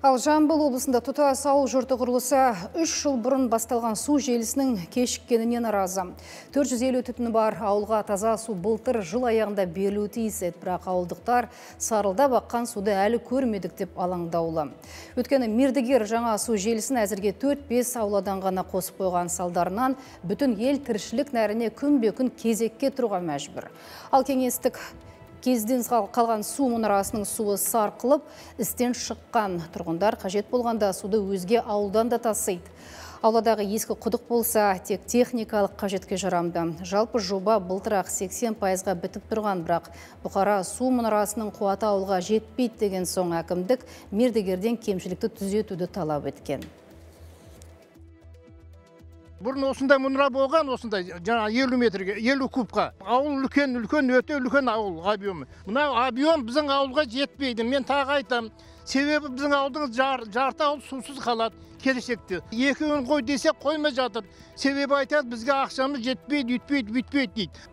Ал Жамбыл облысында тұтас ауыл жұрты құрылысы үш жыл бұрын басталған су желісінің кешіккеніне наразы. 450 түтіні бар ауылға таза су былтыр жыл аяғында берілуі тиіс еді, бірақ ауылдықтар сарылдап аққан суды әлі көрмедік деп алаңдаулы. Өткені мердігер жаңа су желісін әзірге 4-5 ауладан ғана қосып қойған салдарынан бүтін ел тіршілік нәріне күнбе-күн кезекке тұруға мәжбүр. Ал кеңестік кезден қалған су мұнарасының суы сарқылып, істен шыққан тұрғындар қажет болғанда суды өзге ауылдан да тасиды. Ауладағы ескі құдық болса, тек техникалық қажетке жарамды. Жалпы жоба былтырақ 80 пайызға бітіп тұрған, бірақ бұқара су мұнарасының қуаты ауылға жетпейді деген соң әкімдік мердігерден кемшілікті түзетуді талап еткен бұрын осындай мұнара болған осындай жаңа елу метрге елу кубқа. Ауыл үлкен үлкен өте үлкен ауыл объемы. Мына объем біздің ауылға жетпейді. Мен тағы айтамын себебі біздің ауылдың жар, жарты ауыл сусыз қалады келешекте. Екеуін қой десек қоймай жатыр. Себебі айтады бізге ақшамыз жетпейді үйтпейді бүйтпейді дейді.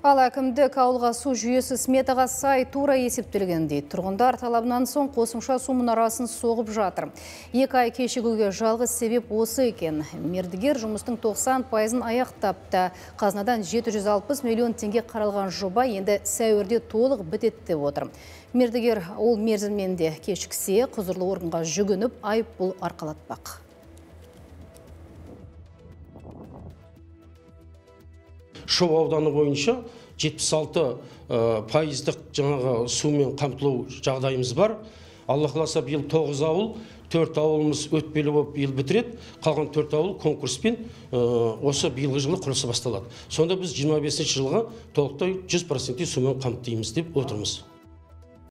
Ал әкімдік ауылға су жүйесі сметаға сай тура есептелген дейді. Тұрғындар талабынан соң қосымша су мұнарасын соғып жатыр. Екі ай кешігуге жалғыз себеп осы екен. Мердігер жұмыстың 90 пайызын аяқтапты. Қазынадан 760 миллион теңге қаралған жоба енді сәуірде толық бітетті деп отыр. Мердігер ол мерзіммен де кешіксе құзырлы орынға жүгініп айыппұл арқалатпақ. Шу ауданы бойынша 76 пайыздық жаңағы сумен қамтылу жағдайымыз бар. Алла қаласа биыл тоғыз ауыл төрт ауылымыз өтпелі болып биыл бітіреді. Қалған төрт ауыл конкурспен осы биылғы жылы құрылысы басталады. Сонда біз 25 жылға толықтай жүз процентте сумен қамтимыз деп отырмыз.